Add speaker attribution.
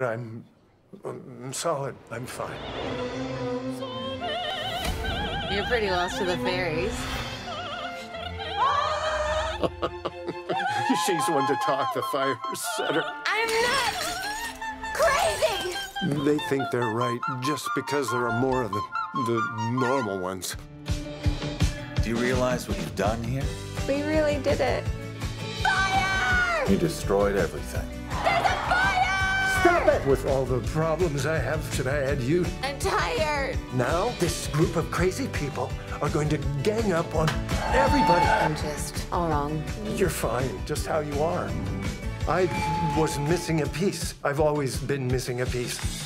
Speaker 1: I'm, I'm solid. I'm fine.
Speaker 2: You're pretty lost to the fairies.
Speaker 1: She's one to talk, the fire setter.
Speaker 2: I'm not crazy!
Speaker 1: They think they're right just because there are more of them, the normal ones.
Speaker 3: Do you realize what you've done here?
Speaker 2: We really did it. Fire!
Speaker 3: You destroyed everything.
Speaker 2: There's a fire!
Speaker 1: Stop it! With all the problems I have, should I add you?
Speaker 2: I'm tired.
Speaker 1: Now, this group of crazy people are going to gang up on everybody.
Speaker 2: I'm just all wrong.
Speaker 1: You're fine, just how you are. I was missing a piece. I've always been missing a piece.